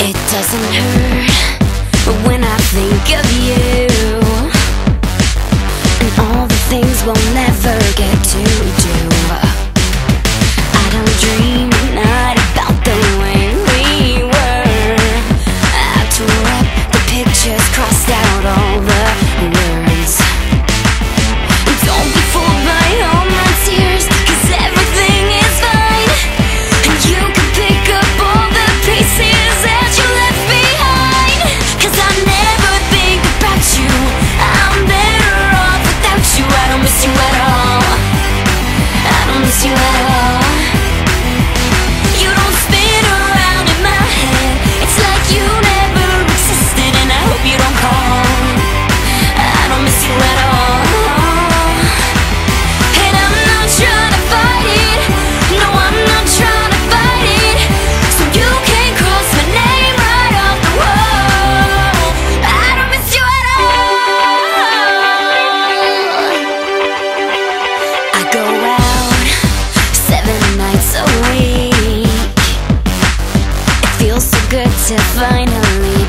It doesn't hurt when I think of you. And all the things we'll never get to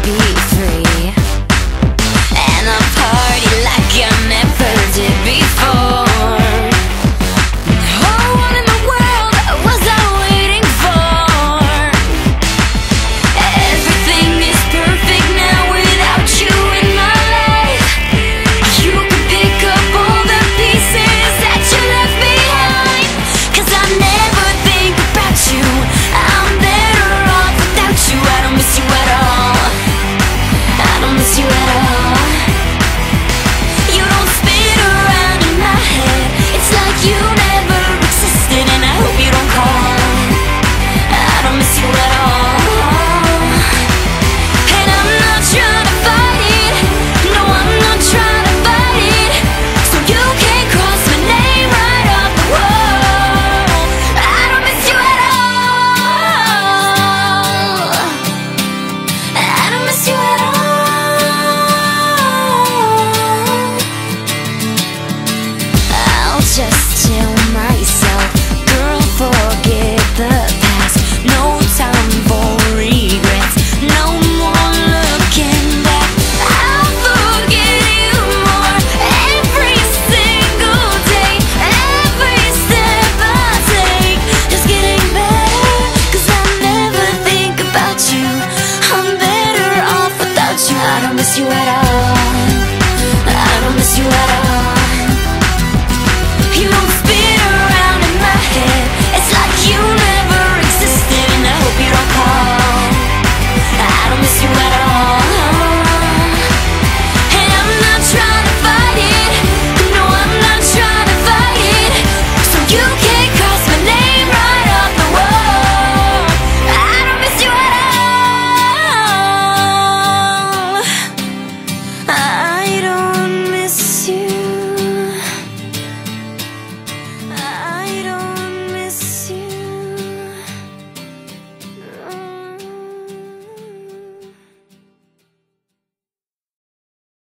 be free. And a party life miss you at all. I don't miss you at all